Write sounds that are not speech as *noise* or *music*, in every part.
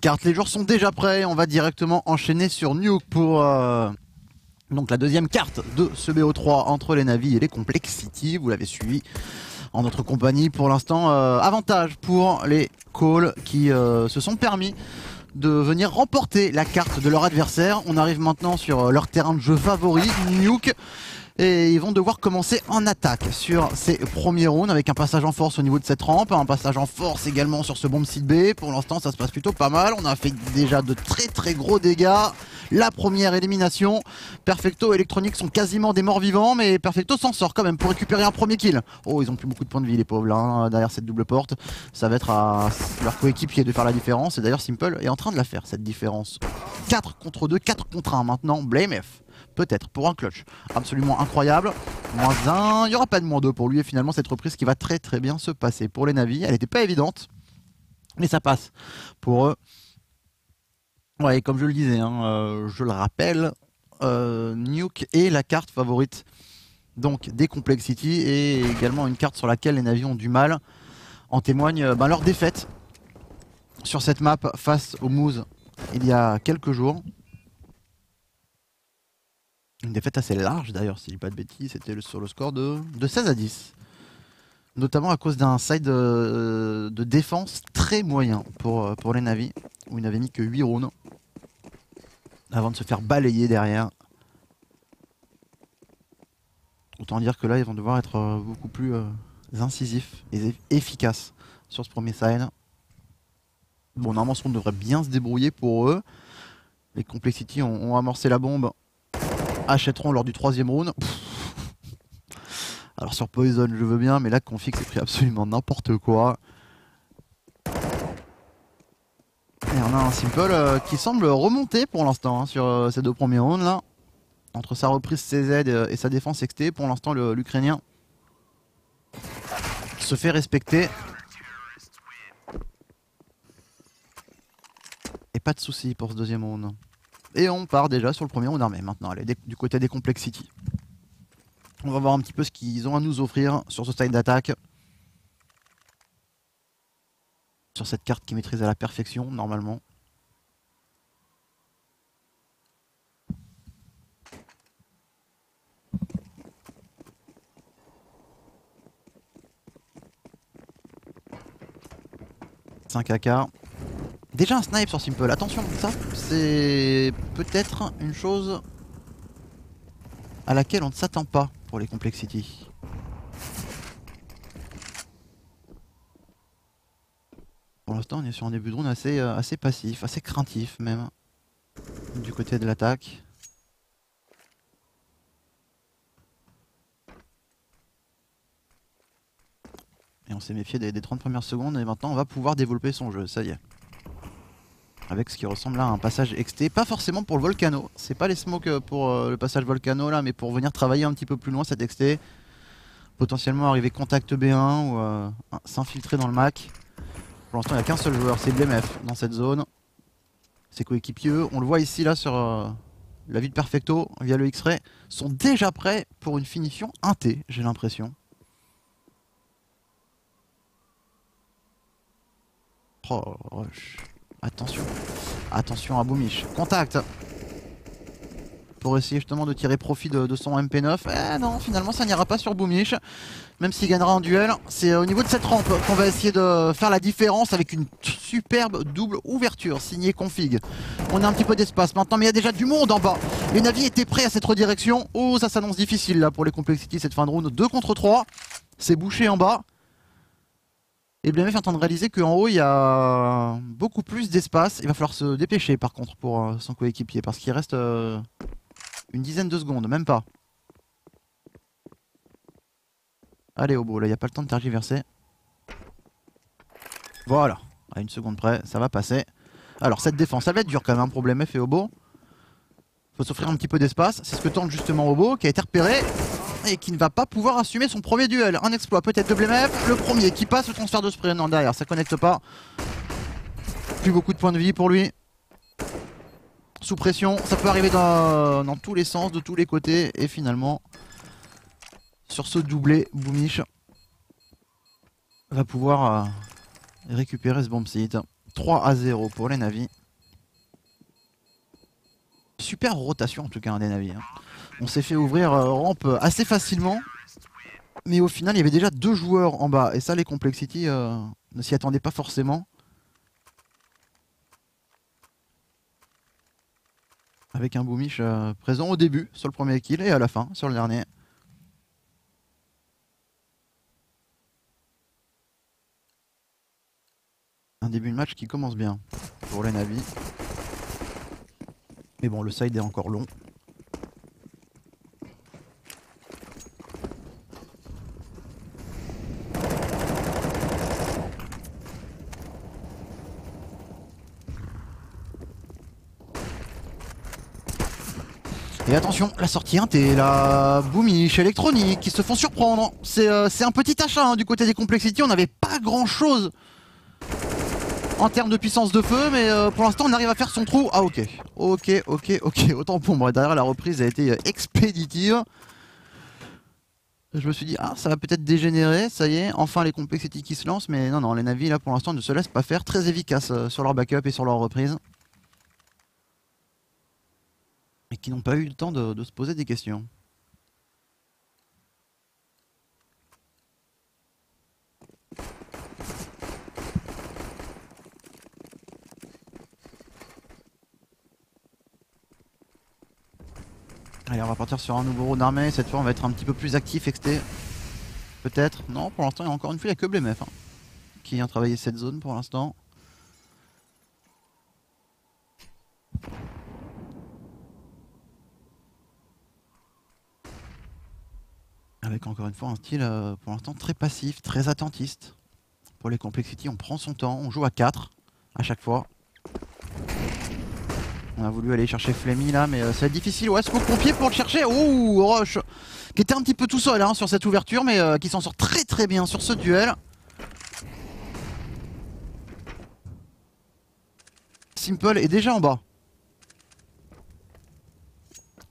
carte. Les joueurs sont déjà prêts. On va directement enchaîner sur Nuke pour euh, donc la deuxième carte de ce BO3 entre les navis et les Complexity. Vous l'avez suivi en notre compagnie. Pour l'instant, euh, avantage pour les Calls qui euh, se sont permis de venir remporter la carte de leur adversaire. On arrive maintenant sur leur terrain de jeu favori, Nuke et ils vont devoir commencer en attaque sur ces premiers rounds avec un passage en force au niveau de cette rampe, un passage en force également sur ce bombe site B. Pour l'instant ça se passe plutôt pas mal, on a fait déjà de très très gros dégâts. La première élimination, Perfecto et Electronic sont quasiment des morts vivants mais Perfecto s'en sort quand même pour récupérer un premier kill. Oh ils ont plus beaucoup de points de vie les pauvres là, hein, derrière cette double porte. Ça va être à leur coéquipier de faire la différence et d'ailleurs Simple est en train de la faire cette différence. 4 contre 2, 4 contre 1 maintenant, Blame F peut-être pour un clutch absolument incroyable. Moins 1, il n'y aura pas de moins 2 pour lui et finalement cette reprise qui va très très bien se passer pour les navis. Elle n'était pas évidente, mais ça passe pour eux. Ouais, comme je le disais, hein, euh, je le rappelle, euh, Nuke est la carte favorite donc des Complexity et également une carte sur laquelle les navis ont du mal. En témoigne euh, ben, leur défaite sur cette map face aux Moose il y a quelques jours. Une défaite assez large d'ailleurs, si je dis pas de bêtises, c'était sur le score de, 16 à 10. Notamment à cause d'un side euh, de, défense très moyen pour, euh, pour les navis, où ils n'avaient mis que 8 rounds avant de se faire balayer derrière. Autant dire que là, ils vont devoir être euh, beaucoup plus incisifs et efficaces sur ce premier side. Bon, normalement, round devrait bien se débrouiller pour eux. Les Complexity ont amorcé la bombe achèteront lors du troisième round. Alors sur Poison je veux bien mais là Config c'est pris absolument n'importe quoi. Et on a un Simple euh, qui semble remonter pour l'instant hein, sur euh, ces deux premiers rounds là. Entre sa reprise CZ euh, et sa défense XT pour l'instant l'Ukrainien se fait respecter. Et pas de soucis pour ce deuxième round. Et on part déjà sur le premier round armé maintenant, allez, du côté des Complexity. On va voir un petit peu ce qu'ils ont à nous offrir sur ce style d'attaque. Sur cette carte qui maîtrise à la perfection, normalement. « 5 AK. Déjà un snipe sur Simple, attention, ça c'est peut-être une chose à laquelle on ne s'attend pas pour les Complexity. Pour l'instant on est sur un début de drone assez, euh, assez passif, assez craintif même, du côté de l'attaque. Et on s'est méfié des, des 30 premières secondes et maintenant on va pouvoir développer son jeu, ça y est avec ce qui ressemble à un passage XT, pas forcément pour le Volcano, c'est pas les smokes euh, pour euh, le passage Volcano là, mais pour venir travailler un petit peu plus loin cette XT, potentiellement arriver contact B1 ou euh, s'infiltrer dans le Mac. Pour l'instant il n'y a qu'un seul joueur, c'est BMF dans cette zone. Ses coéquipiers, on le voit ici là sur la vue de Perfecto via le X-Ray, sont déjà prêts pour une finition 1T, j'ai l'impression. Oh, rush. Attention. Attention à Boumiche. Contact pour essayer justement de tirer profit de, son MP9. Eh non, finalement ça n'ira pas sur Boumiche, même s'il gagnera en duel. C'est au niveau de cette rampe qu'on va essayer de faire la différence avec une superbe double ouverture signée Config. On a un petit peu d'espace maintenant, mais il y a déjà du monde en bas. Les navires étaient prêts à cette redirection. Oh, ça s'annonce difficile là pour les Complexity cette fin de round. 2 contre 3, c'est bouché en bas. Et BMF est en train de réaliser qu'en haut il y a beaucoup plus d'espace. Il va falloir se dépêcher par contre pour euh, son coéquipier parce qu'il reste euh, une dizaine de secondes, même pas. Allez au bout, là il n'y a pas le temps de tergiverser. Voilà, à une seconde près, ça va passer. Alors cette défense, ça va être dur quand même, un problème F et Obo. Faut s'offrir un petit peu d'espace, c'est ce que tente justement Obo qui a été repéré et qui ne va pas pouvoir assumer son premier duel. Un exploit peut-être de Blemef, le premier qui passe le transfert de spray. Non, derrière, ça connecte pas. Plus beaucoup de points de vie pour lui. Sous pression, ça peut arriver dans, tous les sens, de tous les côtés. Et finalement, sur ce doublé, Boomish va pouvoir euh, récupérer ce bomb site. 3 à 0 pour les navis. Super rotation en tout cas un des navis. Hein. On s'est fait ouvrir euh, rampe assez facilement. Mais au final il y avait déjà deux joueurs en bas. Et ça les Complexity euh, ne s'y attendaient pas forcément. Avec un Boomish euh, présent au début sur le premier kill et à la fin sur le dernier. Un début de match qui commence bien pour les navis. Mais bon, le side est encore long. Et attention, la sortie 1 et la boomish électronique qui se font surprendre. C'est euh, un petit achat hein, du côté des Complexity, on n'avait pas grand chose en termes de puissance de feu, mais euh, pour l'instant on arrive à faire son trou. Ah ok, ok, ok, ok, *laughs* autant pour moi. Derrière la reprise a été euh, expéditive. Je me suis dit, ah ça va peut-être dégénérer, ça y est, enfin les Complexity qui se lancent, mais non, non, les navis là pour l'instant ne se laissent pas faire, très efficaces sur leur backup et sur leur reprise. Et qui n'ont pas eu le temps de, se poser des questions. Allez, on va partir sur un nouveau round d'armée. Cette fois, on va être un petit peu plus actif, XT. Peut-être. Non, pour l'instant, il y a encore une fois, il n'y a que Blemef hein, qui vient travailler cette zone pour l'instant. Encore une fois un style euh, pour l'instant très passif, très attentiste. Pour les Complexity, on prend son temps, on joue à 4 à chaque fois. On a voulu aller chercher Flemmy là, mais euh, ça va être difficile. Ouais, smoke pompier pour le chercher? Ouh, Roche Qui était un petit peu tout seul hein, sur cette ouverture, mais euh, qui s'en sort très très bien sur ce duel. Simple est déjà en bas.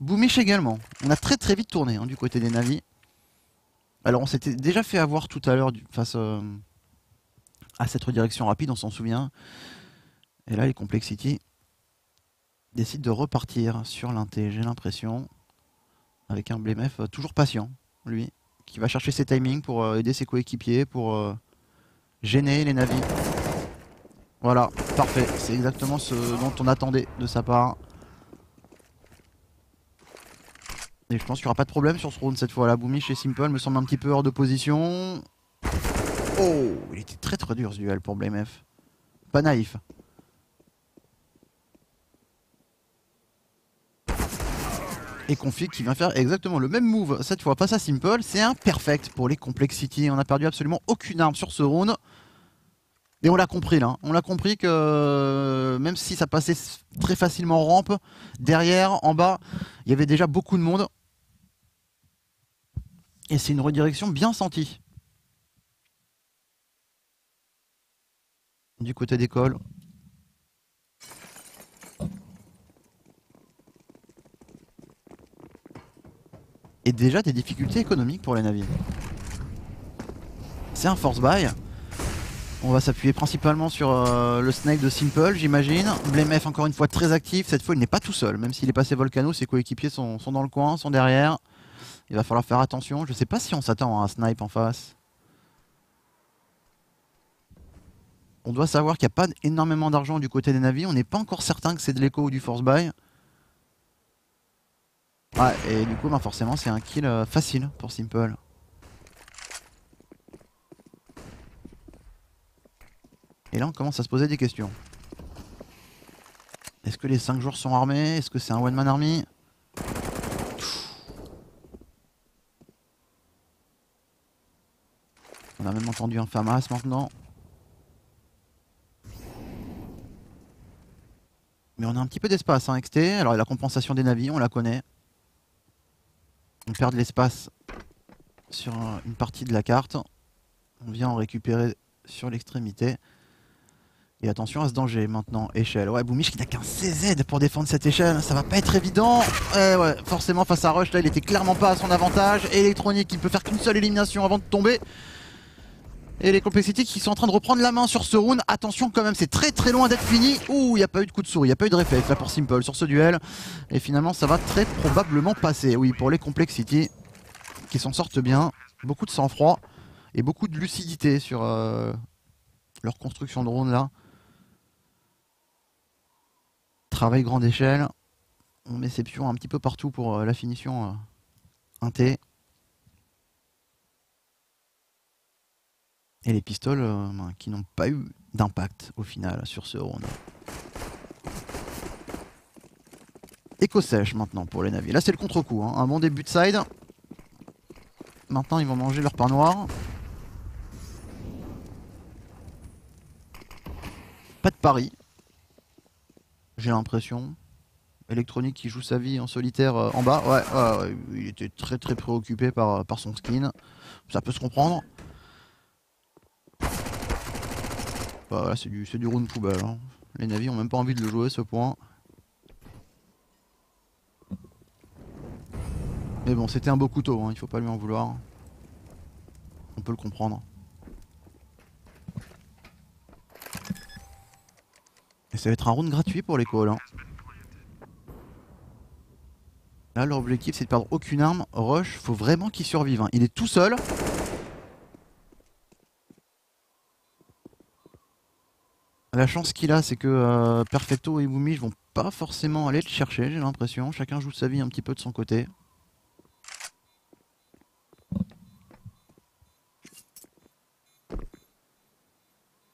Boomish également. On a très très vite tourné hein, du côté des navis. Alors on s'était déjà fait avoir tout à l'heure face euh, à cette redirection rapide, on s'en souvient. Et là les Complexity décident de repartir sur l'inté, j'ai l'impression. Avec un Blemef euh, toujours patient, lui, qui va chercher ses timings pour euh, aider ses coéquipiers, pour gêner les navis. Voilà, parfait, c'est exactement ce dont on attendait de sa part. Et je pense qu'il n'y aura pas de problème sur ce round cette fois. La Boomish et Simple me semble un petit peu hors de position. Oh, il était très très dur ce duel pour BlameF. Pas naïf. Et Config qui vient faire exactement le même move cette fois pas à Simple. C'est un perfect pour les Complexity. On a perdu absolument aucune arme sur ce round. Et on l'a compris là. On l'a compris que même si ça passait très facilement en rampe, derrière, en bas, il y avait déjà beaucoup de monde. Et c'est une redirection bien sentie. Du côté d'école. Et déjà des difficultés économiques pour les navires. C'est un force buy. On va s'appuyer principalement sur euh, le snake de Simple, j'imagine. Blemef, encore une fois, très actif. Cette fois, il n'est pas tout seul. Même s'il est passé Volcano, ses coéquipiers sont, dans le coin, sont derrière. Il va falloir faire attention. Je sais pas si on s'attend à un snipe en face. On doit savoir qu'il n'y a pas énormément d'argent du côté des navires. On n'est pas encore certain que c'est de l'écho ou du force buy. Ouais, et du coup, ben, forcément, c'est un kill euh, facile pour Simple. Et là, on commence à se poser des questions. Est-ce que les 5 joueurs sont armés? Est-ce que c'est un one-man army? On a même entendu un FAMAS maintenant. Mais on a un petit peu d'espace, hein, XT. Alors, la compensation des navis, on la connaît. On perd de l'espace sur une partie de la carte. On vient en récupérer sur l'extrémité. Et attention à ce danger maintenant, échelle. Ouais, Boomish qui n'a qu'un CZ pour défendre cette échelle, ça va pas être évident. ouais, forcément face à Rush, là il était clairement pas à son avantage. Électronique, il peut faire qu'une seule élimination avant de tomber. Et les Complexity qui sont en train de reprendre la main sur ce round. Attention quand même, c'est très très loin d'être fini. Ouh, il n'y a pas eu de coup de souris, il n'y a pas eu de réflexe là pour Simple sur ce duel. Et finalement, ça va très probablement passer. Oui, pour les Complexity qui s'en sortent bien. Beaucoup de sang-froid et beaucoup de lucidité sur euh, leur construction de round là. Travail grande échelle. On met ses pions un petit peu partout pour euh, la finition euh, T. Et les pistoles euh, ben, qui n'ont pas eu d'impact au final sur ce round. Éco sèche maintenant pour les navires. Là c'est le contre-coup, hein. un bon début de side. Maintenant ils vont manger leur pain noir. Pas de pari. J'ai l'impression. Électronique qui joue sa vie en solitaire euh, en bas. Ouais, il était très très préoccupé par, par son skin. Ça peut se comprendre. C'est du, du round poubelle. Hein. Les navires ont même pas envie de le jouer ce point. Mais bon, c'était un beau couteau, hein, il faut pas lui en vouloir. On peut le comprendre. Et ça va être un round gratuit pour les calls. Hein. Là, leur objectif c'est de perdre aucune arme. Rush, faut vraiment qu'il survive. Hein. Il est tout seul. La chance qu'il a, c'est que euh, Perfecto et Boomy vont pas forcément aller le chercher, j'ai l'impression. Chacun joue sa vie un petit peu de son côté.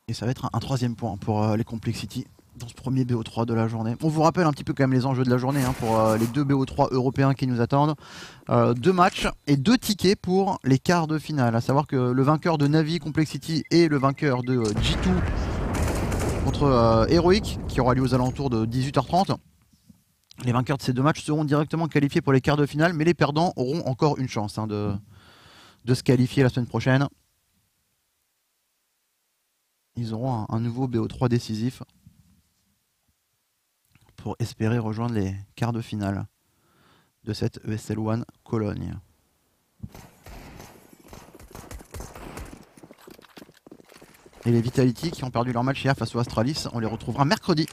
Et ça va être un, troisième point pour euh, les Complexity dans ce premier BO3 de la journée. On vous rappelle un petit peu quand même les enjeux de la journée hein, pour euh, les deux BO3 européens qui nous attendent. deux matchs et deux tickets pour les quarts de finale. À savoir que le vainqueur de Navi Complexity et le vainqueur de G2 contre euh, Heroic qui aura lieu aux alentours de 18h30. Les vainqueurs de ces deux matchs seront directement qualifiés pour les quarts de finale, mais les perdants auront encore une chance hein, de, se qualifier la semaine prochaine. Ils auront un, nouveau BO3 décisif pour espérer rejoindre les quarts de finale de cette ESL One Cologne. Et les Vitality qui ont perdu leur match hier face au Astralis, on les retrouvera mercredi.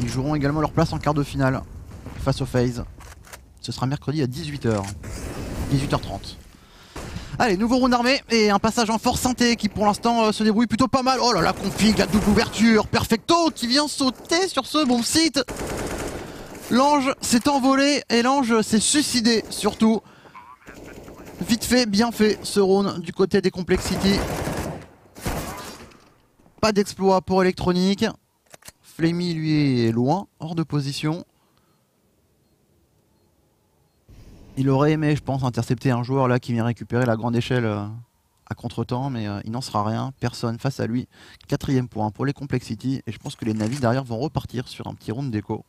Ils joueront également leur place en quart de finale face au FaZe. Ce sera mercredi à 18h. 18h30. Allez, nouveau round armé et un passage en force synthé qui pour l'instant euh, se débrouille plutôt pas mal. Oh là là, config, la double ouverture, perfecto qui vient sauter sur ce bon site. L'ange s'est envolé et l'ange s'est suicidé surtout. Vite fait, bien fait ce round du côté des Complexity. Pas d'exploit pour électronique. Flamey lui est loin, hors de position. Il aurait aimé, je pense, intercepter un joueur là qui vient récupérer la grande échelle euh, à contre-temps, mais euh, il n'en sera rien. Personne face à lui. Quatrième point pour les Complexity. Et je pense que les navis derrière vont repartir sur un petit round d'écho.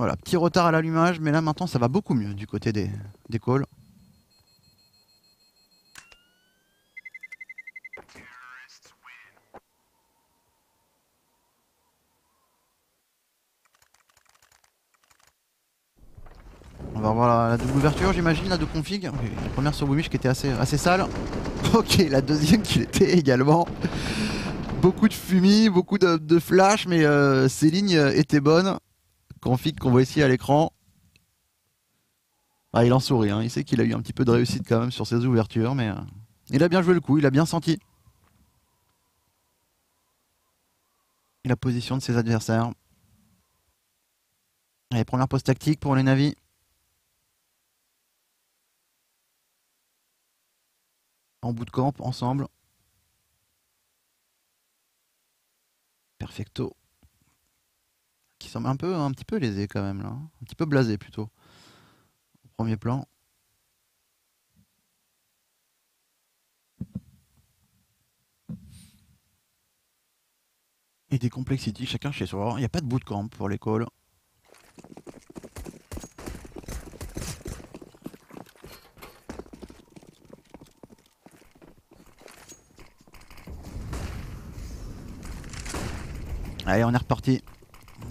Voilà, petit retard à l'allumage, mais là maintenant ça va beaucoup mieux du côté des, des calls. On va revoir la, double ouverture j'imagine la de config. la première sur Wimish qui était assez, assez sale. *laughs* Ok, la deuxième qui l'était également. Beaucoup de fumée, beaucoup de, flash, mais euh, ces lignes étaient bonnes config qu'on voit ici à l'écran. Ah, il en sourit, hein. il sait qu'il a eu un petit peu de réussite quand même sur ses ouvertures, mais euh, il a bien joué le coup, il a bien senti la position de ses adversaires. Allez, première pause tactique pour les navis. En bout de camp, ensemble. Perfecto qui semble un peu un petit peu lésé quand même là, un petit peu blasé plutôt. Au premier plan. Et des complexities, chacun chez soi. Il n'y a pas de bootcamp pour l'école. Allez, on est reparti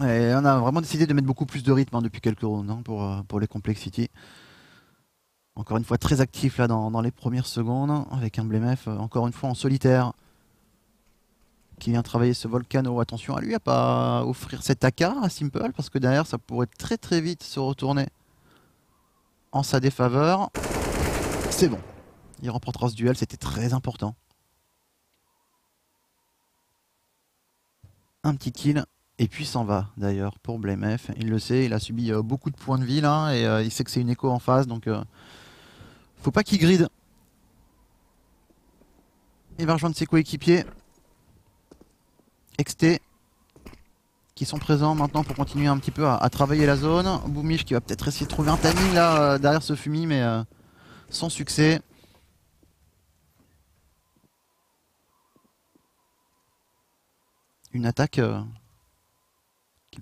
On a vraiment décidé de mettre beaucoup plus de rythme hein, depuis quelques rounds hein, pour, euh, pour les Complexity. Encore une fois très actif là dans, les premières secondes avec un Blemef euh, encore une fois en solitaire qui vient travailler ce Volcano. Attention à lui à pas offrir cet AK à Simple parce que derrière ça pourrait très très vite se retourner en sa défaveur. C'est bon. Il remportera ce duel, c'était très important. Un petit kill et puis s'en va d'ailleurs pour Blemef. Il le sait, il a subi euh, beaucoup de points de vie là et euh, il sait que c'est une écho en face donc euh, faut pas qu'il gride. Il va rejoindre ses coéquipiers. XT qui sont présents maintenant pour continuer un petit peu à, travailler la zone. Boomish qui va peut-être essayer de trouver un timing là derrière ce fumier mais sans succès. Une attaque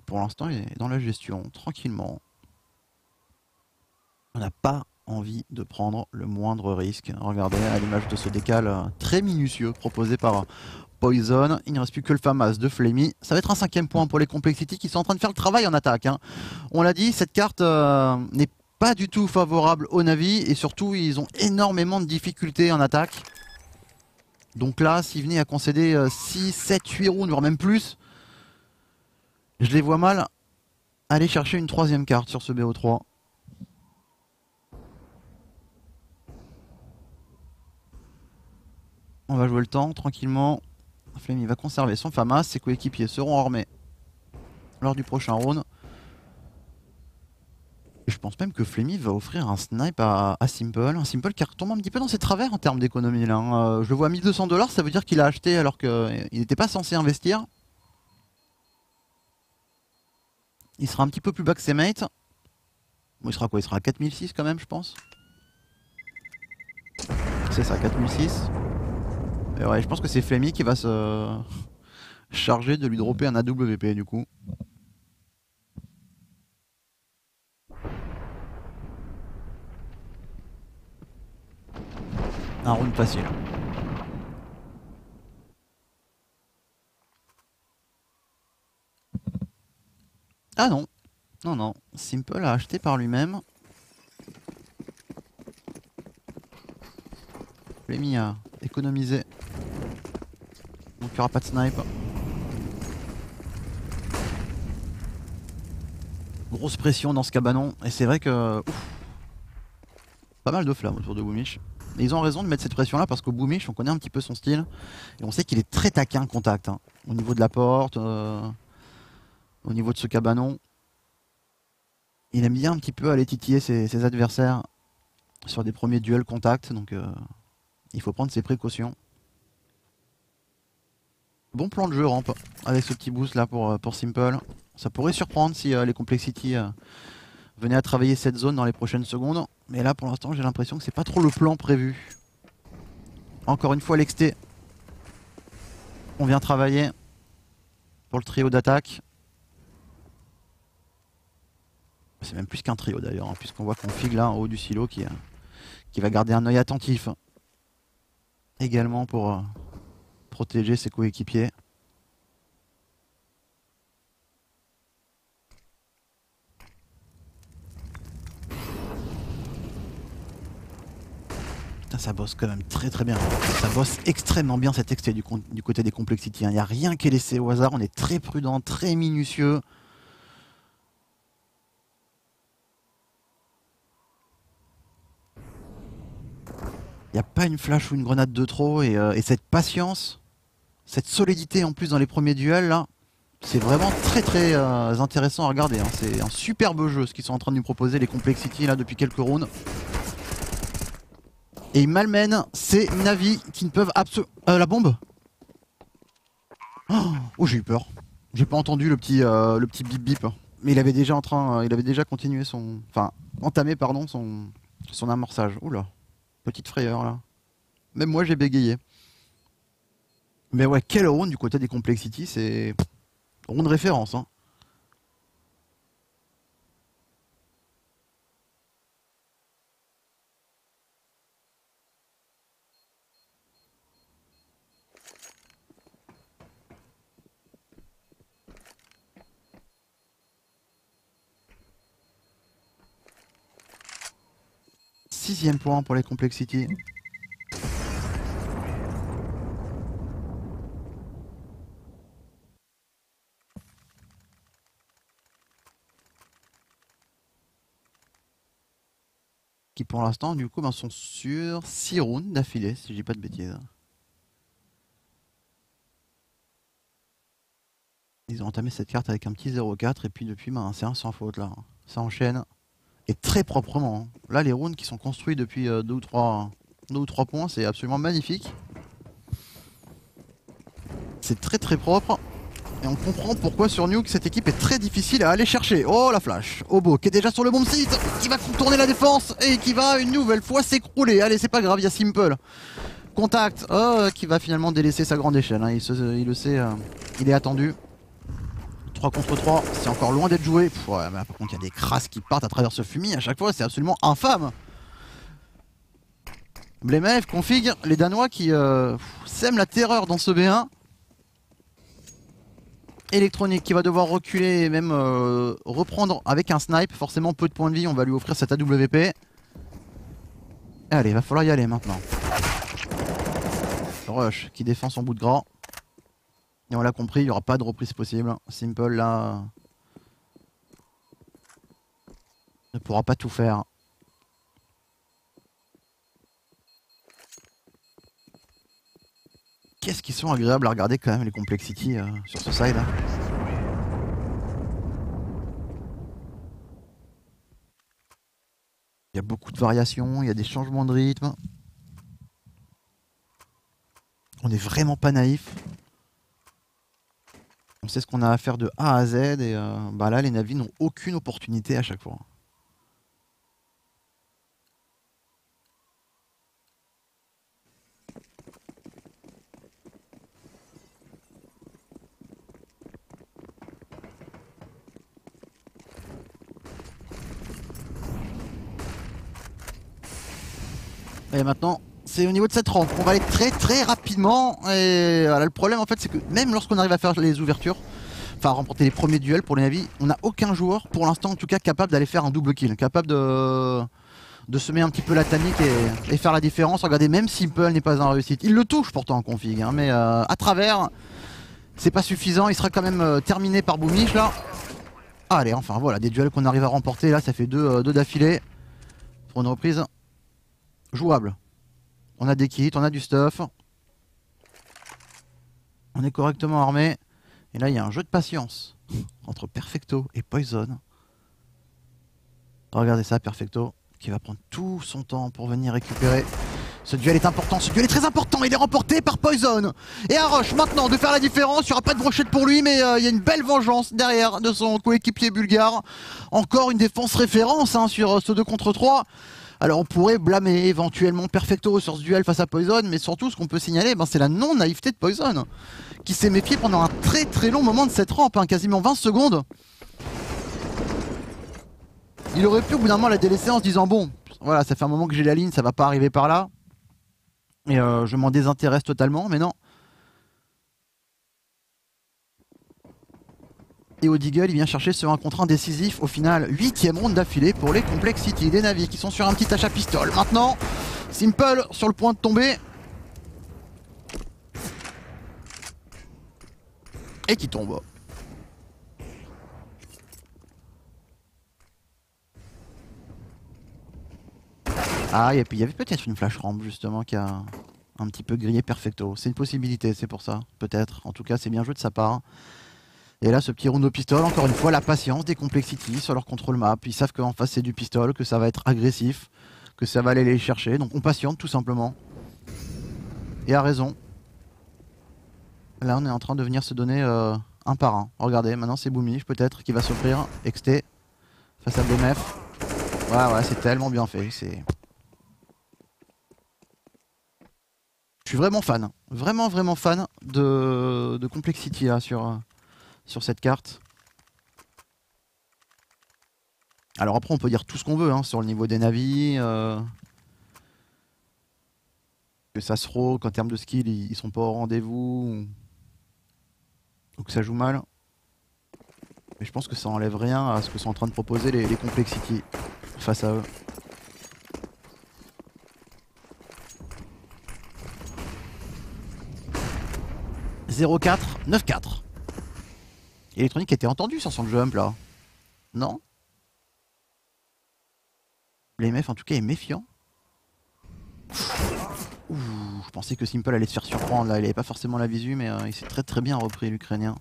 pour l'instant est dans la gestion, tranquillement. On n'a pas envie de prendre le moindre risque. Regardez à l'image de ce décal euh, très minutieux proposé par Poison. Il ne reste plus que le Famas de Flemmy. Ça va être un cinquième point pour les Complexity qui sont en train de faire le travail en attaque. Hein. On l'a dit, cette carte euh, n'est pas du tout favorable aux Navi et surtout ils ont énormément de difficultés en attaque. Donc là, s'ils venaient à concéder 6, 7, 8 rounds, voire même plus, je les vois mal aller chercher une troisième carte sur ce BO3. On va jouer le temps tranquillement. Flame va conserver son FAMAS, ses coéquipiers seront armés lors du prochain round. Je pense même que Flemmy va offrir un snipe à, Simple. Un Simple qui retombe un petit peu dans ses travers en termes d'économie là. Hein. Euh, je le vois à 1200 dollars, ça veut dire qu'il a acheté alors qu'il n'était pas censé investir. Il sera un petit peu plus bas que ses mates. Bon, il sera quoi? Il sera à 4006 quand même, je pense. C'est ça, 4006. Et ouais, je pense que c'est Flemmy qui va se *laughs* charger de lui dropper un AWP du coup. Un round facile. Ah non, non, non. Simple a acheté par lui-même. Flemmy a économisé. Donc il n'y aura pas de snipe. Grosse pression dans ce cabanon. Et c'est vrai que... pas mal de flammes autour de Boomish. Et ils ont raison de mettre cette pression là parce que Boomish on connaît un petit peu son style. Et on sait qu'il est très taquin contact. Hein. Au niveau de la porte. Euh, au niveau de ce cabanon. Il aime bien un petit peu aller titiller ses, adversaires sur des premiers duels contact, donc euh, il faut prendre ses précautions. Bon plan de jeu rampe avec ce petit boost là pour, euh, Simple. Ça pourrait surprendre si euh, les Complexity venaient à travailler cette zone dans les prochaines secondes. Mais là pour l'instant j'ai l'impression que c'est pas trop le plan prévu. Encore une fois l'XT. On vient travailler pour le trio d'attaque. C'est même plus qu'un trio d'ailleurs, hein, puisqu'on voit qu'on figue là en haut du silo qui, euh, qui va garder un œil attentif. Également pour euh, protéger ses coéquipiers. Putain, ça bosse quand même très très bien. Ça bosse extrêmement bien cet extrait du, côté des Complexity. Il n'y a rien qui est laissé au hasard. On est très prudent, très minutieux. N'y a pas une flash ou une grenade de trop. Euh, et, cette patience, cette solidité en plus dans les premiers duels, là, c'est vraiment très très euh, intéressant à regarder. Hein. C'est un superbe jeu ce qu'ils sont en train de nous proposer, les Complexity, là, depuis quelques rounds. Et ils malmènent ces Navi qui ne peuvent absolument... Euh, la bombe Oh, j'ai eu peur. J'ai pas entendu le petit, le petit bip bip. Mais il avait déjà en train, il avait déjà continué son, enfin entamé pardon son, son amorçage. Oula. Petite frayeur là. Même moi j'ai bégayé. Mais ouais, quel round du côté des Complexity, c'est round référence. Hein. Sixième point pour les Complexity. Qui pour l'instant du coup ben, sont sur 6 rounds d'affilée si je dis pas de bêtises. Ils ont entamé cette carte avec un petit 0-4 et puis depuis ben, c'est un sans faute là. Ça enchaîne. Et très proprement. Hein. Là les rounds qui sont construits depuis 2 euh, ou 3 ou trois points, c'est absolument magnifique. C'est très très propre. Et on comprend pourquoi sur Nuke cette équipe est très difficile à aller chercher. Oh la flash Obo qui est déjà sur le bon site Qui va contourner la défense Et qui va une nouvelle fois s'écrouler Allez c'est pas grave, il y a Simple Contact Oh qui va finalement délaisser sa grande échelle hein. il, le sait, euh, il est attendu 3 contre 3, c'est encore loin d'être joué. ouais, par contre, il y a des crasses qui partent à travers ce fumier à chaque fois, c'est absolument infâme. Blemef config les Danois qui euh, sèment la terreur dans ce B1. Électronique qui va devoir reculer et même euh, reprendre avec un snipe. Forcément, peu de points de vie, on va lui offrir cette AWP. Allez, va falloir y aller maintenant. Rush qui défend son bout de gras. Et on l'a compris, il n'y aura pas de reprise possible. Simple là ne pourra pas tout faire. Qu'est-ce qu'ils sont agréables à regarder quand même les Complexity euh, sur ce side. Hein. Il y a beaucoup de variations, il y a des changements de rythme. On n'est vraiment pas naïf. On sait ce qu'on a à faire de A à Z et euh, bah là les navis n'ont aucune opportunité à chaque fois. Et maintenant, c'est au niveau de cette rampe. On va aller très très rapidement. Et voilà, le problème en fait, c'est que même lorsqu'on arrive à faire les ouvertures, enfin à remporter les premiers duels pour les navis, on n'a aucun joueur, pour l'instant en tout cas, capable d'aller faire un double kill, capable de semer un petit peu la tanique et, faire la différence. Regardez, même Simple n'est pas en réussite. Il le touche pourtant en config, hein, mais euh, à travers, c'est pas suffisant. Il sera quand même euh, terminé par Boomich là. allez, enfin voilà, des duels qu'on arrive à remporter. Là, ça fait deux, euh, deux d'affilée pour une reprise jouable. On a des kits, on a du stuff. On est correctement armé. Et là, il y a un jeu de patience *laughs* entre Perfecto et Poison. Regardez ça, Perfecto, qui va prendre tout son temps pour venir récupérer. Ce duel est important, ce duel est très important, il est remporté par Poison. Et Aroche maintenant de faire la différence, il n'y aura pas de brochette pour lui, mais euh, il y a une belle vengeance derrière de son coéquipier bulgare. Encore une défense référence hein, sur euh, ce 2 contre 3. Alors on pourrait blâmer éventuellement Perfecto sur ce duel face à Poison, mais surtout ce qu'on peut signaler, ben, c'est la non-naïveté de Poison, qui s'est méfié pendant un très très long moment de cette rampe, hein, quasiment 20 secondes. Il aurait pu au bout d'un moment la délaisser en se disant bon, voilà, ça fait un moment que j'ai la ligne, ça va pas arriver par là. Et euh, je m'en désintéresse totalement, mais non. Et Odiggle il vient chercher sur un contre décisif au final 8ème round d'affilée pour les Complexity des Navis qui sont sur un petit achat pistole. Maintenant, Simple sur le point de tomber. Et qui tombe. Ah et puis il y avait peut-être une flash ramp justement qui a un petit peu grillé Perfecto. C'est une possibilité, c'est pour ça, peut-être. En tout cas, c'est bien joué de sa part. Et là, ce petit round au pistol, encore une fois, la patience des Complexity sur leur contrôle map. Ils savent qu'en face, c'est du pistol, que ça va être agressif, que ça va aller les chercher. Donc on patiente tout simplement. Et à raison. Là, on est en train de venir se donner euh, un par un. Regardez, maintenant c'est Boomich peut-être qui va s'offrir XT face à BMF. Ouais, ouais, c'est tellement bien fait. C'est. Je suis vraiment fan, vraiment vraiment fan de, de Complexity là sur, euh, sur cette carte. Alors après, on peut dire tout ce qu'on veut hein, sur le niveau des navis. Euh... Que ça se roule, qu'en termes de skill, ils, sont pas au rendez-vous. Ou... que ça joue mal. Mais je pense que ça enlève rien à ce que sont en train de proposer les, les face à eux. « 0-4, 9-4. Electronic était entendu sur son jump là. Non? L'EMF en tout cas est méfiant. Je pensais que Simple allait se faire surprendre là, il avait pas forcément la visu mais euh, il s'est très très bien repris l'Ukrainien.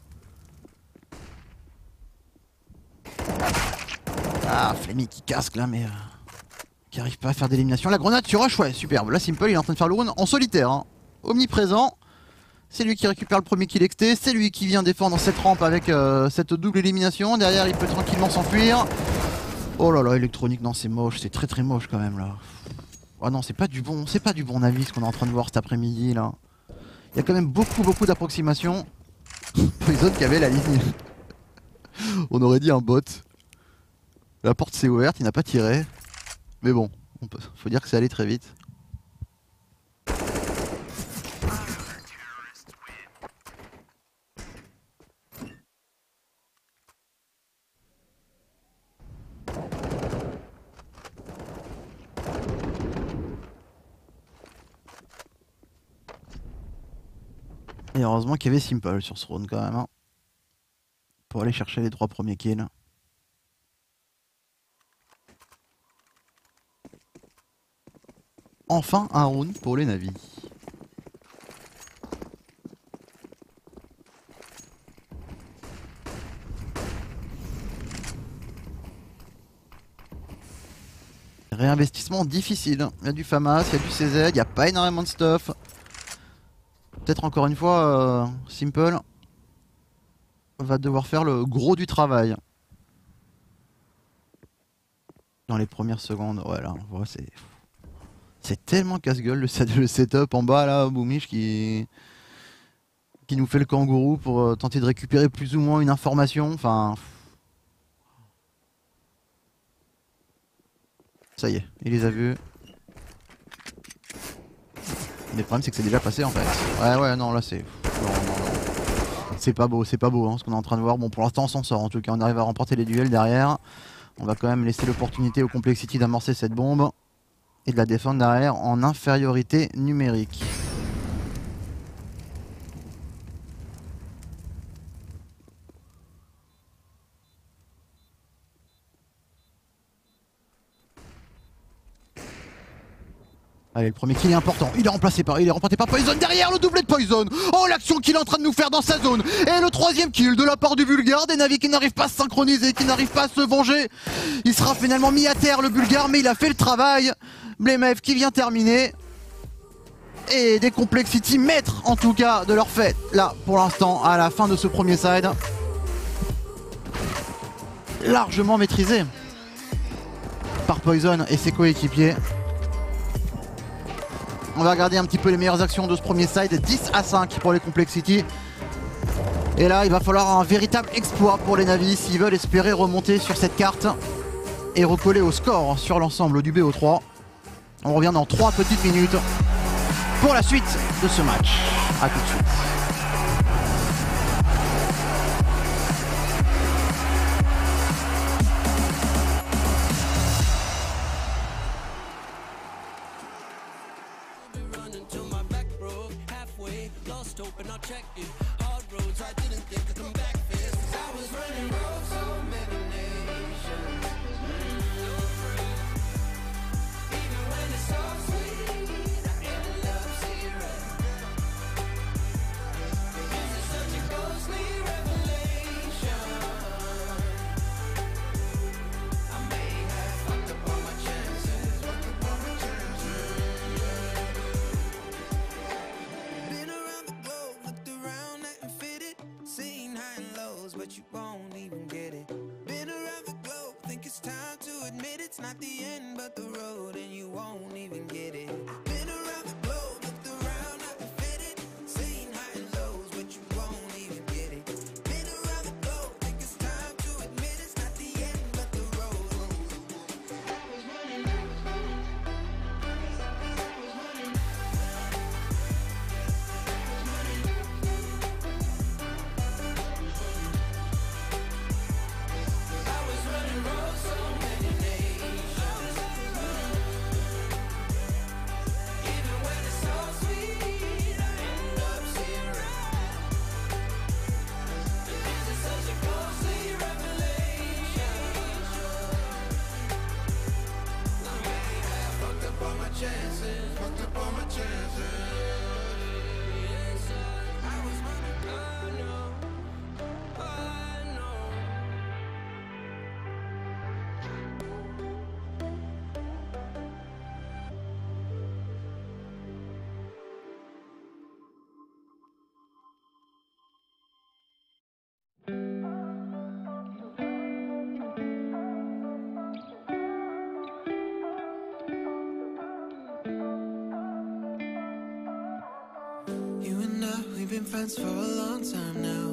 Ah, Flemmy qui casque là mais... Euh, qui arrive pas à faire d'élimination. La grenade sur Rush, ouais, superbe. Là Simple il est en train de faire le round en solitaire. Hein. Omniprésent. C'est lui qui récupère le premier kill XT, c'est lui qui vient défendre cette rampe avec euh, cette double élimination. Derrière, il peut tranquillement s'enfuir. Oh là là, électronique, non, c'est moche, c'est très très moche quand même là. Oh non, c'est pas du bon, c'est pas du bon avis ce qu'on est en train de voir cet après-midi là. Il y a quand même beaucoup beaucoup d'approximations. *laughs* Poison qui avait la ligne. *laughs* On aurait dit un bot. La porte s'est ouverte, il n'a pas tiré. Mais bon, faut dire que c'est allé très vite. Et heureusement qu'il y avait Simple sur ce round quand même. Hein. Pour aller chercher les trois premiers kills. Enfin un round pour les navis. Réinvestissement difficile. Il y a du FAMAS, il y a du CZ, il n'y a pas énormément de stuff. Peut-être encore une fois, euh, Simple va devoir faire le gros du travail. Dans les premières secondes, voilà, c'est... C'est tellement casse-gueule le, setup en bas là, Boomish qui qui nous fait le kangourou pour euh, tenter de récupérer plus ou moins une information. Enfin, ça y est, il les a vus. Le problème c'est que c'est déjà passé en fait. Ouais ouais non là c'est. C'est pas beau, c'est pas beau hein, ce qu'on est en train de voir. Bon pour l'instant on s'en sort en tout cas, on arrive à remporter les duels derrière. On va quand même laisser l'opportunité au Complexity d'amorcer cette bombe et de la défendre derrière en infériorité numérique. Allez, le premier kill est important. Il est remplacé par, il est remporté par Poison derrière le doublé de Poison. Oh, l'action qu'il est en train de nous faire dans sa zone. Et le troisième kill de la part du Bulgare. Des navis qui n'arrivent pas à se synchroniser, qui n'arrivent pas à se venger. Il sera finalement mis à terre le Bulgare, mais il a fait le travail. Blemev qui vient terminer. Et des Complexity maîtres en tout cas de leur fête. Là, pour l'instant, à la fin de ce premier side. Largement maîtrisé par Poison et ses coéquipiers. On va regarder un petit peu les meilleures actions de ce premier side. 10 à 5 pour les Complexity. Et là, il va falloir un véritable exploit pour les Navis s'ils veulent espérer remonter sur cette carte et recoller au score sur l'ensemble du BO3. On revient dans 3 petites minutes pour la suite de ce match. A tout de suite. We've been friends for a long time now.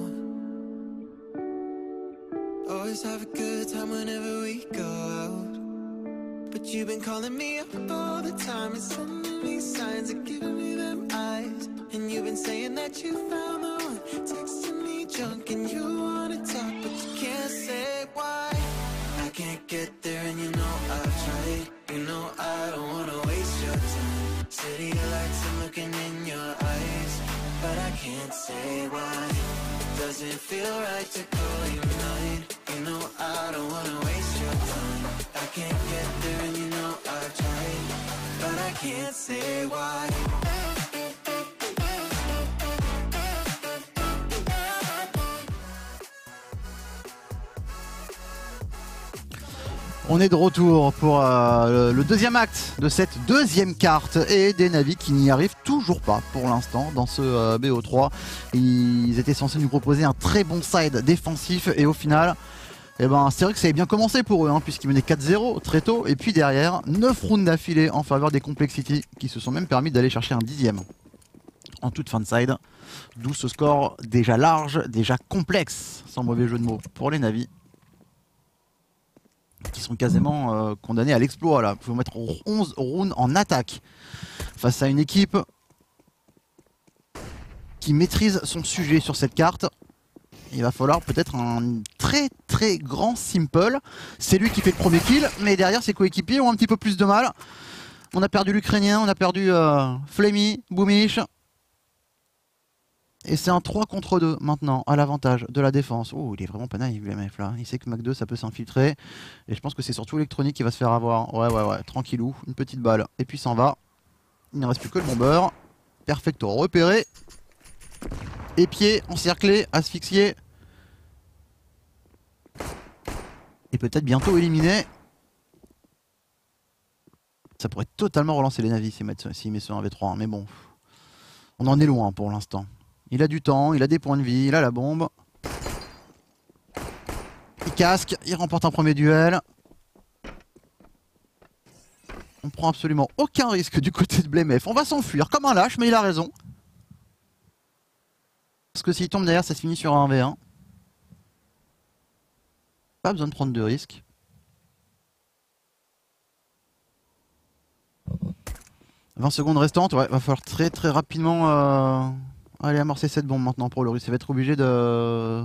Always have a good time whenever we go out. But you've been calling me up all the time and sending me signs and giving me them eyes. And you've been saying that you found the one, texting me junk and you wanna talk, but you can't say why. I can't get there and you know I've tried. You know I don't wanna waste your time. City lights, I'm looking in your eyes, but I can't say why. Doesn't feel right to call you mine. You know I don't wanna waste your time. I can't get there and you know I've tried, but I can't say why. On est de retour pour euh, le deuxième acte de cette deuxième carte et des navis qui n'y arrivent toujours pas pour l'instant dans ce euh, BO3. Ils étaient censés nous proposer un très bon side défensif et au final, eh ben, c'est vrai que ça avait bien commencé pour eux hein, puisqu'ils menaient 4-0 très tôt et puis derrière 9 rounds d'affilée en faveur des Complexity qui se sont même permis d'aller chercher un dixième en toute fin de side. D'où ce score déjà large, déjà complexe, sans mauvais jeu de mots, pour les navis qui sont quasiment euh, condamnés à l'exploit là. Il faut mettre 11 rounds en attaque face à une équipe qui maîtrise son sujet sur cette carte. Il va falloir peut-être un très très grand simple. C'est lui qui fait le premier kill, mais derrière ses coéquipiers ont un petit peu plus de mal. On a perdu l'Ukrainien, on a perdu euh, Boumish. Et c'est un 3 contre 2 maintenant, à l'avantage de la défense. Oh, il est vraiment pas naïf, le MF là. Il sait que Mac 2 ça peut s'infiltrer. Et je pense que c'est surtout électronique qui va se faire avoir. Ouais, ouais, ouais, tranquillou. Une petite balle. Et puis s'en va. Il ne reste plus que le bomber. Perfecto repéré. Épié, encerclé, asphyxié. Et peut-être bientôt éliminé. Ça pourrait totalement relancer les navis s'il met ce 1v3. Hein. Mais bon, on en est loin pour l'instant. Il a du temps, il a des points de vie, il a la bombe. Il casque, il remporte un premier duel. On prend absolument aucun risque du côté de Blemef. On va s'enfuir comme un lâche, mais il a raison. Parce que s'il tombe derrière, ça se finit sur un 1v1. Pas besoin de prendre de risques. « 20 secondes restantes, ouais, va falloir très très rapidement euh, Allez, amorcer cette bombe maintenant pour le russe. Il va être obligé de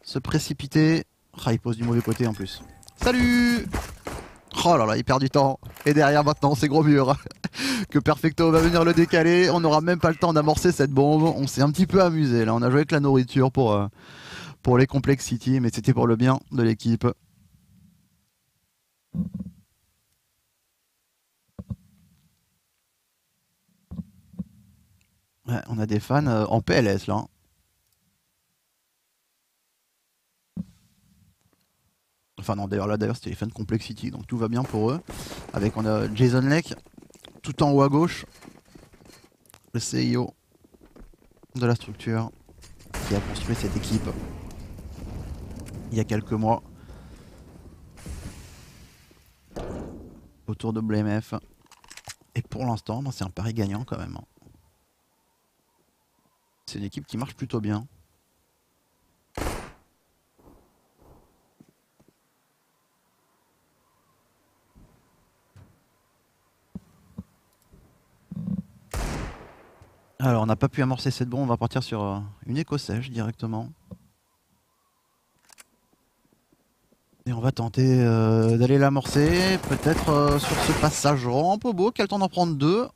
se précipiter. Ah, il pose du mauvais côté en plus. Salut Oh là là, il perd du temps. Et derrière maintenant, c'est gros mur. *laughs* que Perfecto va venir le décaler. On n'aura même pas le temps d'amorcer cette bombe. On s'est un petit peu amusé là. On a joué avec la nourriture pour, euh, les Complexity, mais c'était pour le bien de l'équipe. On a des fans euh, en PLS là. Enfin non d'ailleurs là d'ailleurs c'était les fans Complexity donc tout va bien pour eux. Avec on a Jason Lake tout en haut à gauche. Le CIO de la structure qui a construit cette équipe il y a quelques mois. Autour de BLMF. Et pour l'instant, c'est un pari gagnant quand même. C'est une équipe qui marche plutôt bien. Alors on n'a pas pu amorcer cette bombe, on va partir sur euh, une éco-sèche directement. Et on va tenter euh, d'aller l'amorcer, peut-être euh, sur ce passage rampe beau, quel temps d'en prendre deux?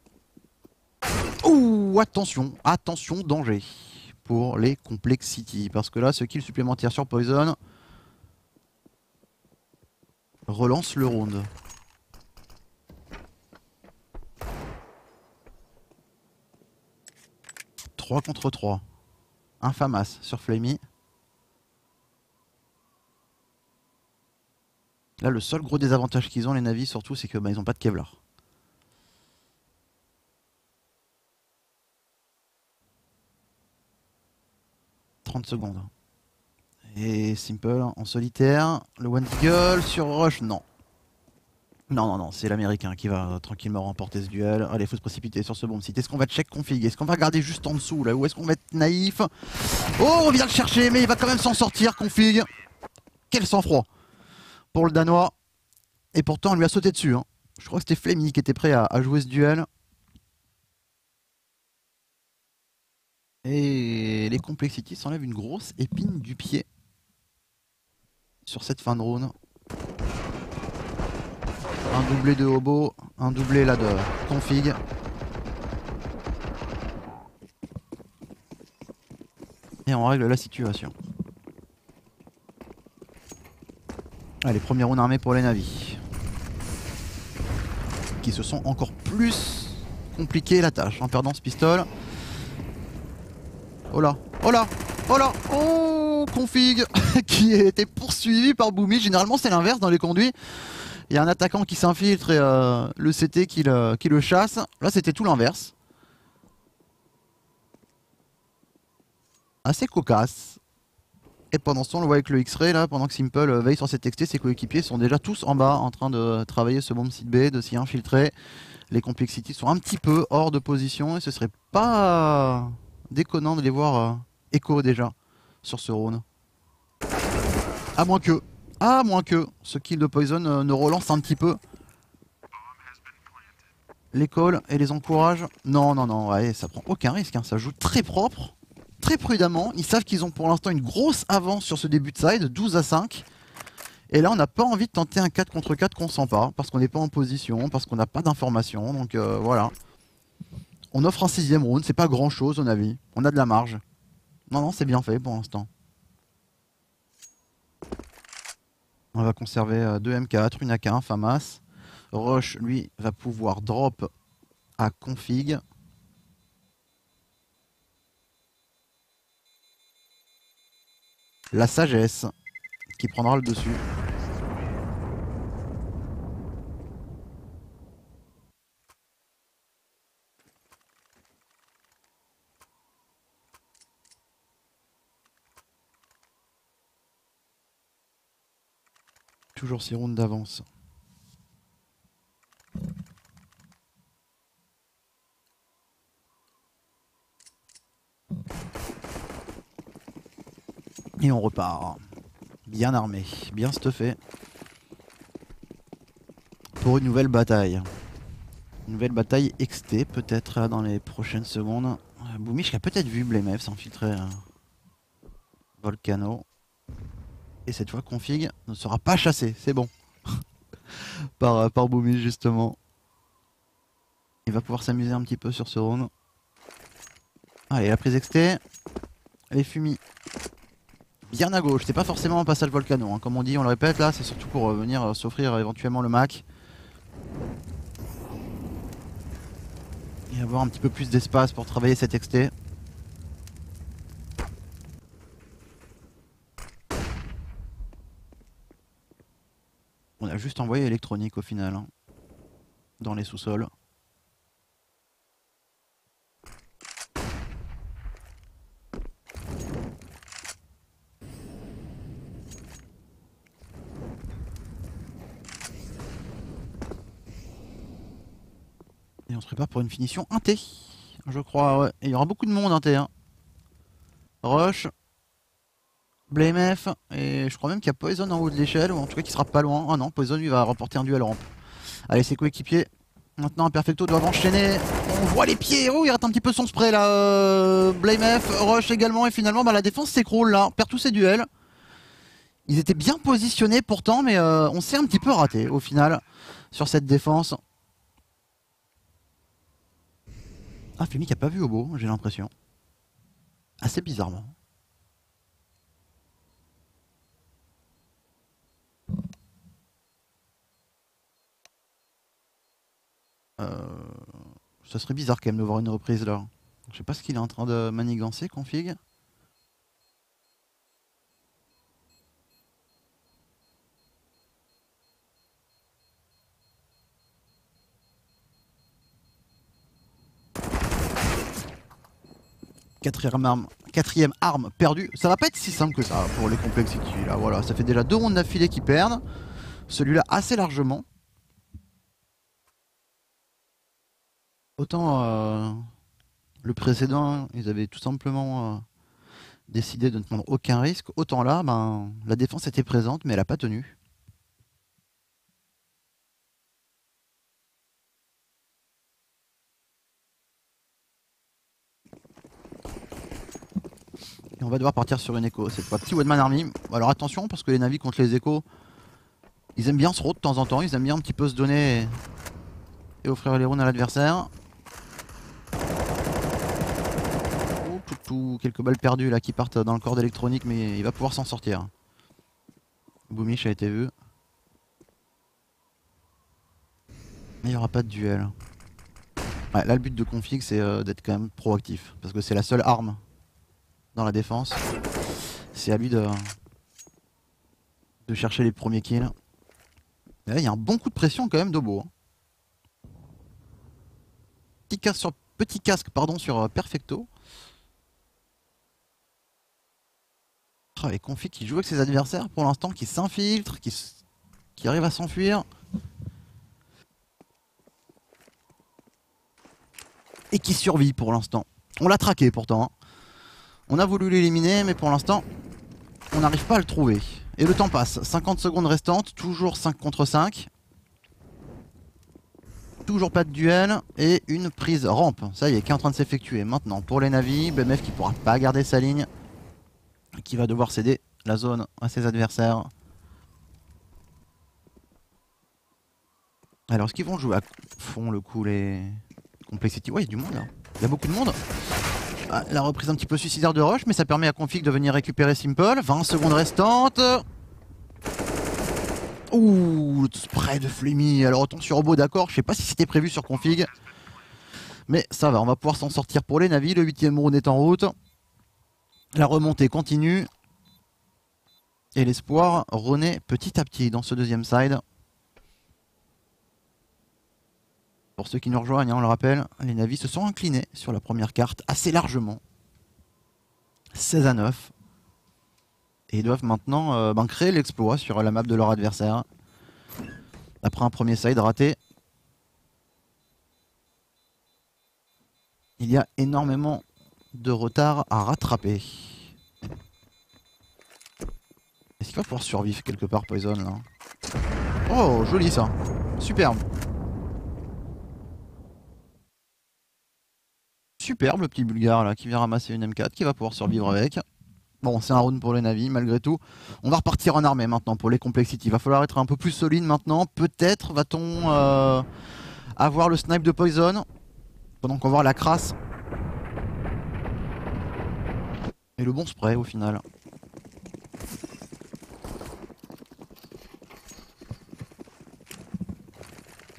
Ouh, attention, attention, danger pour les Complexity. Parce que là, ce kill supplémentaire sur Poison relance le round. « 3 contre 3. Infamas sur Flamey. Là, le seul gros désavantage qu'ils ont, les navis, surtout, c'est que bah, ils n'ont pas de Kevlar. 30 secondes. Et Simple en solitaire. Le One Deagle sur Rush, non. Non, non, non, c'est l'américain qui va tranquillement remporter ce duel. Allez, faut se précipiter sur ce bomb site. Est-ce qu'on va check config? Est-ce qu'on va regarder juste en dessous là? Ou est-ce qu'on va être naïf? Oh, on vient le chercher, mais il va quand même s'en sortir, config. Quel sang-froid pour le Danois. Et pourtant, on lui a sauté dessus. Hein. Je crois que c'était Flemmy qui était prêt à, jouer ce duel. Et les Complexity s'enlèvent une grosse épine du pied sur cette fin de round. Un doublé de hobo, un doublé là de config. Et on règle la situation. Allez, premier round armé pour les navis. Qui se sont encore plus compliqué la tâche en perdant ce pistolet. Oh là, oh là, oh là, oh config *laughs* qui a été poursuivi par Boomy. Généralement c'est l'inverse dans les conduits. Il y a un attaquant qui s'infiltre et euh, le CT qui le, qui le chasse. Là c'était tout l'inverse. Assez cocasse. Et pendant ce temps, on le voit avec le X-Ray là, pendant que Simple euh, veille sur ses textés, ses coéquipiers sont déjà tous en bas en train de travailler ce bomb site B, de s'y infiltrer. Les complexities sont un petit peu hors de position et ce serait pas déconnant de les voir écho déjà sur ce round. À moins que, à moins que ce kill de Poison euh, ne relance un petit peu l'école et les encourage. Non, non, non, ça prend aucun risque, hein. ça joue très propre très prudemment. Ils savent qu'ils ont pour l'instant une grosse avance sur ce début de side, 12 à 5. Et là, on n'a pas envie de tenter un 4 contre 4 qu'on sent pas, parce qu'on n'est pas en position, parce qu'on n'a pas d'informations. Donc euh, voilà. On offre un sixième round, c'est pas grand chose, on avis. On a de la marge. Non, non, c'est bien fait pour l'instant. On va conserver 2 euh, M4, une AK1, FAMAS. Rush, lui, va pouvoir drop à config. la sagesse qui prendra le dessus. Toujours 6 rounds d'avance. Et on repart. Bien armé, bien stuffé. Pour une nouvelle bataille. Une nouvelle bataille XT peut-être dans les prochaines secondes. Euh, Boumiche a peut-être vu Blemef s'infiltrer euh, Volcano. Et cette fois config ne sera pas chassé, c'est bon. *laughs* par, euh, par Boumiche justement. Il va pouvoir s'amuser un petit peu sur ce round. Allez, la prise XT. Les fumis bien à gauche. C'est pas forcément un passage volcano. Hein. Comme on dit, on le répète là, c'est surtout pour euh, venir euh, s'offrir éventuellement le Mac. Et avoir un petit peu plus d'espace pour travailler cette XT. Juste envoyé électronique au final. Hein, dans les sous-sols. on se prépare pour une finition 1T. Je crois, ouais. il y aura beaucoup de monde 1T. Hein. Rush. BlameF. Et je crois même qu'il y a Poison en haut de l'échelle. Ou en tout cas qu'il sera pas loin. Ah non, Poison lui va remporter un duel rampe. Allez, ses coéquipiers. Maintenant, Perfecto doit enchaîner. On voit les pieds. Oh, il rate un petit peu son spray là. Euh, BlameF, Rush également. Et finalement, bah, la défense s'écroule là. Perd tous ses duels. Ils étaient bien positionnés pourtant, mais euh, on s'est un petit peu raté au final sur cette défense. Ah, Femi qui a pas vu Obo, j'ai l'impression. Assez bizarrement. Ça serait bizarre quand même de voir une reprise là. Je sais pas ce qu'il est en train de manigancer, config. Quatrième arme, quatrième arme perdue. Ça va pas être si simple que ça pour les Complexity. Là, voilà, ça fait déjà deux rondes d'affilée qui perdent. Celui-là assez largement. Autant euh, le précédent, ils avaient tout simplement euh, décidé de ne prendre aucun risque. Autant là, ben, la défense était présente, mais elle n'a pas tenu. Et on va devoir partir sur une écho. C'est pas petit Wadman Army. Alors attention, parce que les navis contre les échos, ils aiment bien se route de temps en temps. Ils aiment bien un petit peu se donner et offrir les rounds à l'adversaire. Oh, tout, quelques balles perdues là qui partent dans le corps d'électronique, mais il va pouvoir s'en sortir. Boomich a été vu. Il n'y aura pas de duel. Là, le but de config, c'est euh, d'être quand même proactif. Parce que c'est la seule arme dans la défense. C'est à lui de, chercher les premiers kills. Et là, il y a un bon coup de pression quand même d'Obo. Hein. Petit casque petit casque, pardon, sur euh, Perfecto. Et Config qui joue avec ses adversaires pour l'instant, qui s'infiltre, qui, qui arrive à s'enfuir. Et qui survit pour l'instant. On l'a traqué pourtant. Hein. On a voulu l'éliminer, mais pour l'instant, on n'arrive pas à le trouver. Et le temps passe. 50 secondes restantes, toujours 5 contre 5. Toujours pas de duel et une prise rampe. Ça y est, qui est en train de s'effectuer maintenant pour les navis. BMF qui pourra pas garder sa ligne. Qui va devoir céder la zone à ses adversaires. Alors, est-ce qu'ils vont jouer à fond le coup les Complexity? Ouais, il y a du monde là. Il y a beaucoup de monde. Ah, la reprise un petit peu suicidaire de Rush, mais ça permet à Config de venir récupérer Simple. 20 secondes restantes. Ouh, le spray de Flemmy. Alors autant sur robot, d'accord. Je sais pas si c'était prévu sur Config. Mais ça va, on va pouvoir s'en sortir pour les navis. Le 8ème round est en route. La remontée continue. Et l'espoir renaît petit à petit dans ce deuxième side. Pour ceux qui nous rejoignent, hein, on le rappelle, les navis se sont inclinés sur la première carte assez largement. 16 à 9. Et ils doivent maintenant euh, ben, créer l'exploit sur la map de leur adversaire. Après un premier side raté. Il y a énormément de retard à rattraper. Est-ce qu'il va pouvoir survivre quelque part Poison là? Oh joli ça Superbe Superbe le petit bulgare là qui vient ramasser une M4 qui va pouvoir survivre avec. Bon, c'est un round pour les navis malgré tout. On va repartir en armée maintenant pour les complexity. Il va falloir être un peu plus solide maintenant. Peut-être va-t-on euh, avoir le snipe de Poison pendant qu'on va la crasse. Et le bon spray au final.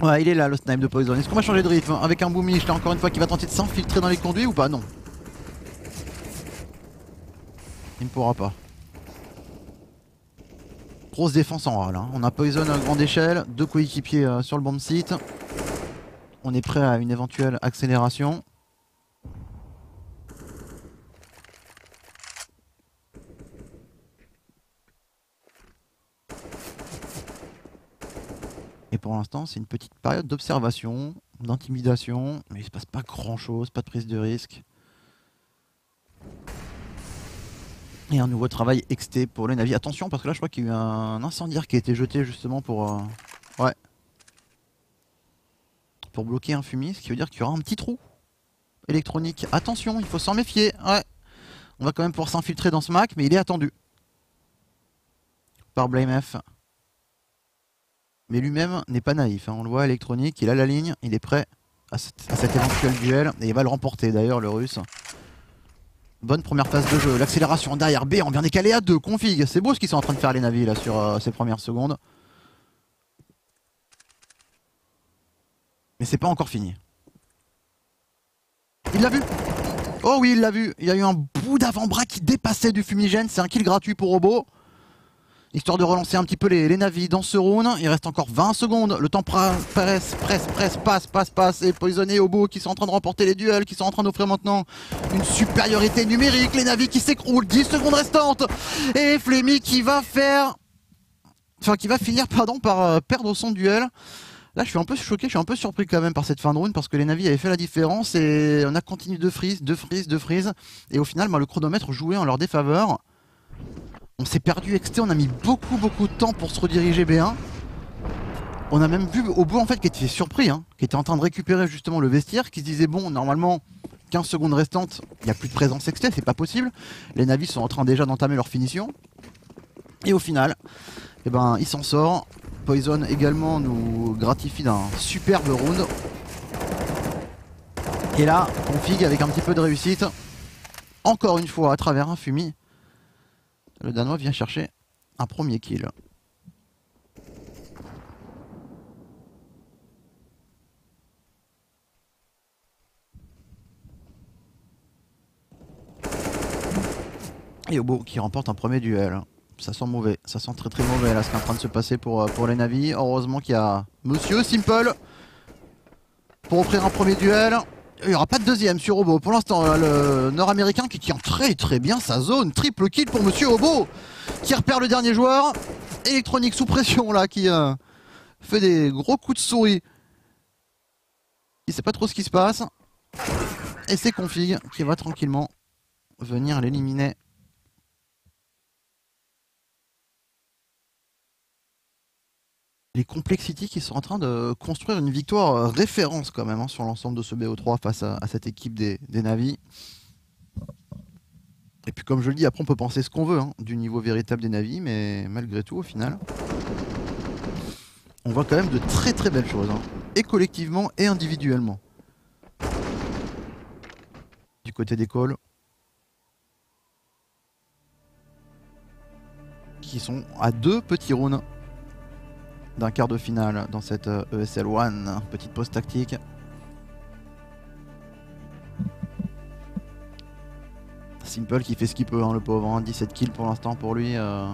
Ouais, il est là le snipe de Poison. Est-ce qu'on va changer de rythme avec un Boomish là encore une fois qui va tenter de s'infiltrer dans les conduits ou pas? Non. Il ne pourra pas. Grosse défense en râle. Hein. On a Poison à grande échelle, deux coéquipiers euh, sur le bomb site. On est prêt à une éventuelle accélération. Pour l'instant, c'est une petite période d'observation, d'intimidation, mais il se passe pas grand chose, pas de prise de risque. Et un nouveau travail XT pour les navires. Attention, parce que là, je crois qu'il y a eu un incendiaire qui a été jeté justement pour. Euh, ouais. Pour bloquer un fumier, ce qui veut dire qu'il y aura un petit trou électronique. Attention, il faut s'en méfier. Ouais. On va quand même pouvoir s'infiltrer dans ce Mac, mais il est attendu. Par BlameF. Mais lui-même n'est pas naïf. Hein. On le voit électronique, il a la ligne, il est prêt à, cet éventuel duel. Et il va le remporter d'ailleurs, le russe. Bonne première phase de jeu. L'accélération derrière B, on vient décaler à 2. Config. C'est beau ce qu'ils sont en train de faire les navis là sur euh, ces premières secondes. Mais c'est pas encore fini. Il l'a vu Oh oui, il l'a vu. Il y a eu un bout d'avant-bras qui dépassait du fumigène. C'est un kill gratuit pour Robo histoire de relancer un petit peu les, navis dans ce round. Il reste encore 20 secondes. Le temps presse, presse, presse, passe, passe, passe. Et Poisonné au bout qui sont en train de remporter les duels, qui sont en train d'offrir maintenant une supériorité numérique. Les navis qui s'écroulent. 10 secondes restantes. Et Flemmy qui va faire. Enfin, qui va finir, pardon, par euh, perdre son duel. Là, je suis un peu choqué, je suis un peu surpris quand même par cette fin de round parce que les navis avaient fait la différence et on a continué de freeze, de freeze, de freeze. Et au final, bah, le chronomètre jouait en leur défaveur. On s'est perdu XT, on a mis beaucoup, beaucoup de temps pour se rediriger B1. On a même vu au bout en fait qui était surpris, hein, qui était en train de récupérer justement le vestiaire, qui se disait bon, normalement, 15 secondes restantes, il n'y a plus de présence XT, c'est pas possible. Les navis sont en train déjà d'entamer leur finition. Et au final, eh ben, il s'en sort. Poison également nous gratifie d'un superbe round. Et là, config avec un petit peu de réussite. Encore une fois à travers un fumier. Le Danois vient chercher un premier kill. Et Obo qui remporte un premier duel ça sent mauvais, ça sent très très mauvais là ce qui est en train de se passer pour, euh, les navis. Heureusement qu'il y a Monsieur Simple pour offrir un premier duel. Il n'y aura pas de deuxième sur Obo. Pour l'instant, le nord-américain qui tient très très bien sa zone. Triple kill pour Monsieur Obo qui repère le dernier joueur. Électronique sous pression là qui euh, fait des gros coups de souris. Il sait pas trop ce qui se passe. Et c'est Config qui va tranquillement venir l'éliminer les Complexity qui sont en train de construire une victoire euh, référence quand même hein, sur l'ensemble de ce BO3 face à, cette équipe des, des Navis. Et puis comme je le dis, après on peut penser ce qu'on veut hein, du niveau véritable des Navis, mais malgré tout au final, on voit quand même de très très belles choses, hein, et collectivement et individuellement. Du côté des calls. Qui sont à deux petits rounds d'un quart de finale dans cette ESL euh, e 1. Petite pause tactique. Simple qui fait ce qu'il peut, hein, le pauvre. 17 hein. kills pour l'instant pour lui. Euh,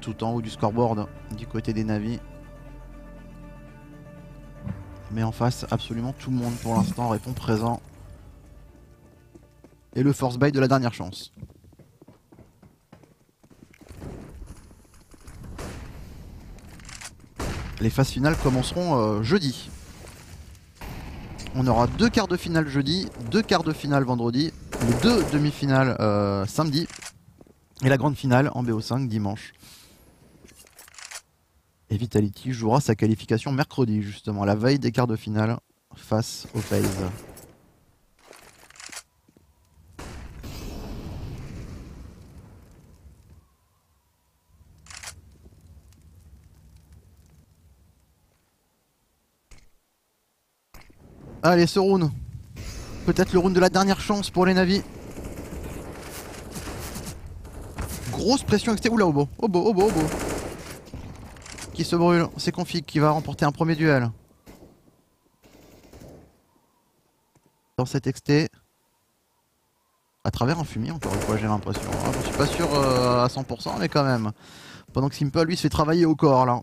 tout en haut du scoreboard du côté des navis. Mais en face, absolument tout le monde pour l'instant répond présent. Et le force buy de la dernière chance. Les phases finales commenceront euh, jeudi. On aura deux quarts de finale jeudi, deux quarts de finale vendredi, deux demi-finales euh, samedi et la grande finale en BO5 dimanche. Et Vitality jouera sa qualification mercredi justement, la veille des quarts de finale face au FaZe. Allez, ce round. Peut-être le round de la dernière chance pour les navis. Grosse pression extérieure. Oula, Obo. Obo, Obo, Obo. Qui se brûle. C'est Config qui va remporter un premier duel. Dans cet XT. À travers un fumier, encore une fois, j'ai l'impression. Hein. Je suis pas sûr euh, à 100%, mais quand même. Pendant que Simple, lui, se fait travailler au corps, là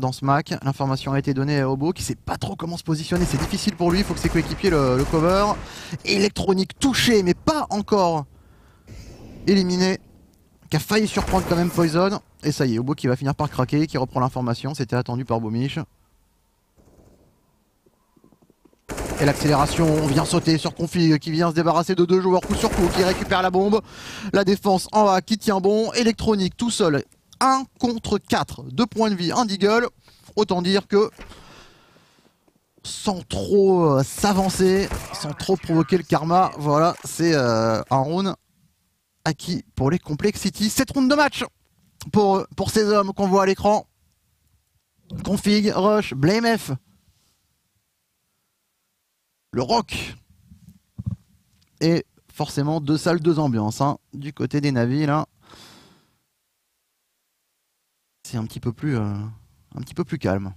dans ce Mac. L'information a été donnée à Obo qui sait pas trop comment se positionner. C'est difficile pour lui. Il faut que ses coéquipiers le, cover. Électronique touché, mais pas encore éliminé. Qui a failli surprendre quand même Poison. Et ça y est, Obo qui va finir par craquer, qui reprend l'information. C'était attendu par Bomiche. Et l'accélération vient sauter sur Config qui vient se débarrasser de deux joueurs coup sur coup, qui récupère la bombe. La défense en bas qui tient bon. Électronique tout seul 1 contre 4. 2 points de vie, un deagle. Autant dire que sans trop euh, s'avancer, sans trop provoquer le karma, voilà, c'est euh, un round acquis pour les Complexity. 7 rounds de match pour, pour ces hommes qu'on voit à l'écran. Config, Rush, Blame F. Le rock. Et forcément deux salles, deux ambiances. Hein, du côté des navires, là c'est un petit peu plus euh, un petit peu plus calme.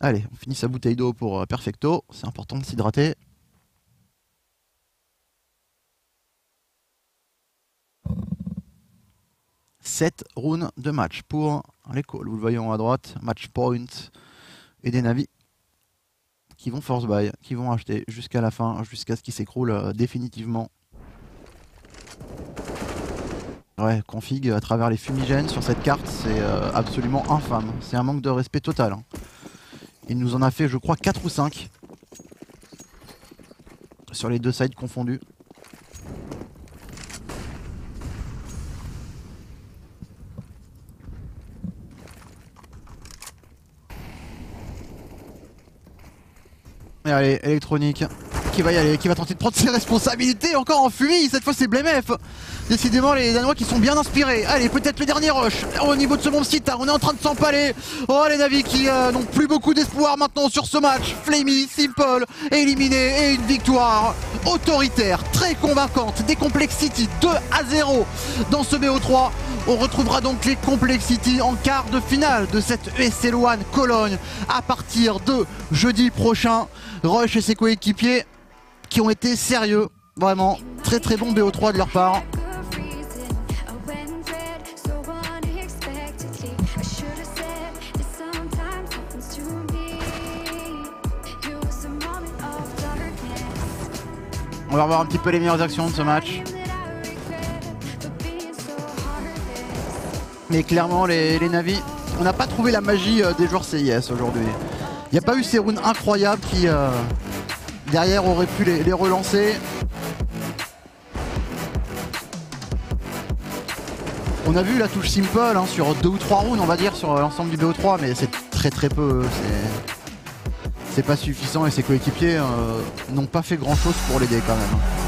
Allez, on finit sa bouteille d'eau pour euh, Perfecto, c'est important de s'hydrater. Sept rounds de match pour les calls. Vous le voyez à droite, match point et des navis qui vont force buy, qui vont acheter jusqu'à la fin, jusqu'à ce qu'ils s'écroulent euh, définitivement. Ouais, config à travers les fumigènes sur cette carte, c'est euh, absolument infâme. C'est un manque de respect total. Hein. Il nous en a fait, je crois, 4 ou 5. Sur les deux sides confondus. Et allez, électronique qui va y aller, qui va tenter de prendre ses responsabilités encore en fumée. Cette fois, c'est Blemef. Décidément, les Danois qui sont bien inspirés. Allez, peut-être le dernier rush au niveau de ce monde site. On est en train de s'empaler. Oh, les Navis qui euh, n'ont plus beaucoup d'espoir maintenant sur ce match. Flamey, Simple, éliminé et une victoire autoritaire, très convaincante des Complexity 2 à 0 dans ce BO3. On retrouvera donc les Complexity en quart de finale de cette ESL One Cologne à partir de jeudi prochain. Rush et ses coéquipiers qui ont été sérieux, vraiment très très bon BO3 de leur part. On va revoir un petit peu les meilleures actions de ce match. Mais clairement, les, les Navis, on n'a pas trouvé la magie euh, des joueurs CIS aujourd'hui. Il n'y a pas eu ces runes incroyables qui, euh, derrière, auraient pu les, relancer. On a vu la touche simple hein, sur deux ou trois rounds, on va dire, sur l'ensemble du BO3, mais c'est très très peu. C'est pas suffisant et ses coéquipiers euh, n'ont pas fait grand chose pour l'aider quand même.